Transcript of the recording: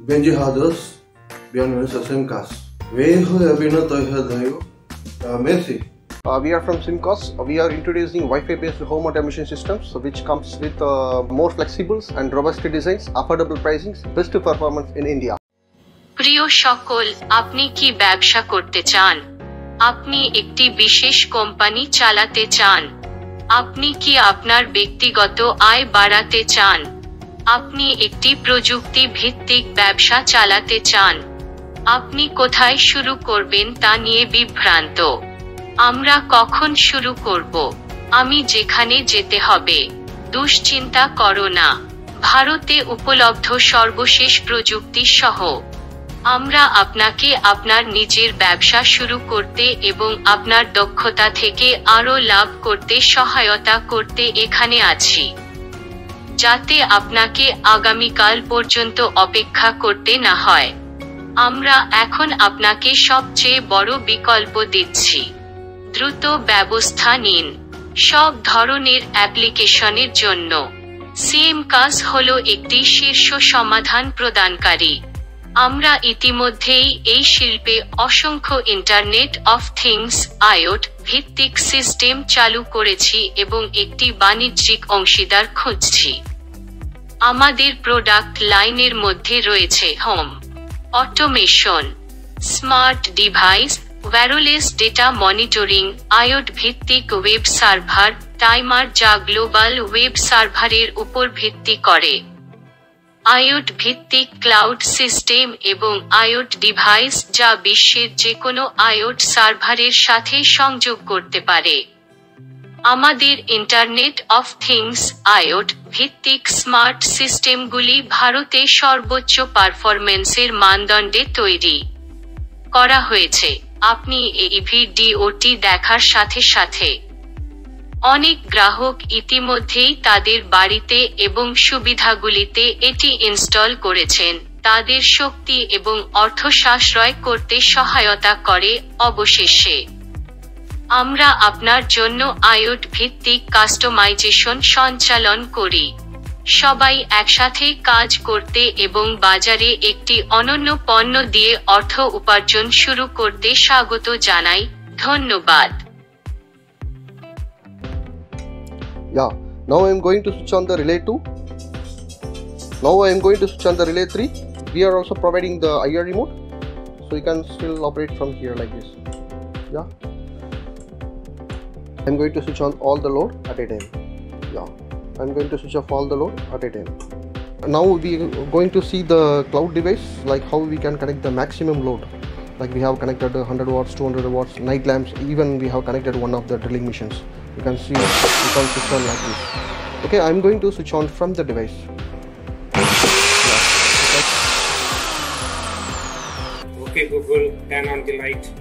Benji Hadas, Bienvenidos a Simcast. Vejo de Abino Toiha Dayo, Messi. Uh, we are from Simcos. We are introducing Wi-Fi based home automation systems, so which comes with uh, more flexibles and robust designs, affordable pricings, best performance in India. প্রিয় সকল আপনি কি ব্যবসা করতে চান আপনি একটি বিশেষ কোম্পানি চালাতে চান আপনি কি আপনার ব্যক্তিগত আয় বাড়াতে চান আপনি একটি প্রযুক্তি ভিত্তিক ব্যবসা চালাতে চান। আপনি কোথায় শুরু করবেন তা নিয়ে বিভ্রান্ত। আমরা কখন শুরু করব? আমি যেখানে যেতে হবে। দুশ্চিন্তা করো না। ভারতে উপলব্ধ সর্বশেষ প্রযুক্তি সহ আমরা আপনাকে আপনার নিজের ব্যবসা শুরু করতে এবং আপনার দক্ষতা থেকে আরও লাভ করতে সহায়তা করতে এখানে আছি। যাতে আপনাকে আগামীকাল পর্যন্ত অপেক্ষা করতে না হয়। আমরা এখন আপনাকে সবচেয়ে বড় বিকল্প দিচ্ছি। দ্রুত ব্যবস্থা নিন। সব ধরনের অ্যাপ্লিকেশনের জন্য। সিএম কাজ হল একটি শীর্ষ সমাধান প্রদানকারী। আমরা ইতিমধ্যেই এই শিল্পে অসংখ্য ইন্টারনেট অফ থিংস আয়োট ভিত্তিক সিস্টেম চালু করেছি এবং একটি বাণিজ্যিক অংশীদার খুঁজছি। আমাদের প্রোডাক্ট লাইনের মধ্যে রয়েছে home, automation, smart device, wireless data monitoring IoT ভিত্তিক ওয়েব সার্ভার, টাইমার যা গ্লোবাল ওয়েব সার্ভারের উপর ভিত্তি করে। আয়োট ভিত্তিক ক্লাউড সিস্টেম এবং আয়োট ডিভাইস যা বিশ্বের যে কোনো আয়োট সার্ভারের সাথে সংযোগ করতে পারে। আমাদের ইন্টারনেট অফ থিংস আয়োট ভিত্তিক স্মার্ট সিস্টেমগুলি ভারতে সর্বোচ্চ পারফরমেন্সের মানদণ্ডে তৈরি করা হয়েছে। আপনি এই ভিডিওটি দেখার সাথে সাথে অনেক গ্রাহক ইতিমধ্যেই তাদের বাড়িতে এবং সুবিধাগুলিতে এটি ইনস্টল করেছেন। তাদের শক্তি এবং অর্থ সাশ্রয় করতে সহায়তা করে অবশেষে। আমরা আপনার জন্য আয়োট ভিত্তিক কাস্টমাইজেশন সঞ্চালন করি। সবাই একসাথে কাজ করতে এবং বাজারে একটি অনন্য পণ্য দিয়ে অর্থ উপার্জন শুরু করতে স্বাগত জানাই। ধন্যবাদ। Yeah, now I am going to switch on the relay 2. Now I am going to switch on the relay 3. We are also providing the IR remote, so you can still operate from here like this. Yeah. I'm going to switch on all the load at a time. Yeah, I'm going to switch off all the load at a time. Now we are going to see the cloud device, like how we can connect the maximum load. Like we have connected 100 watts, 200 watts, night lamps. Even we have connected one of the drilling machines. You can see you can switch on like this. Okay, I'm going to switch on from the device. Okay, Google, turn on the light.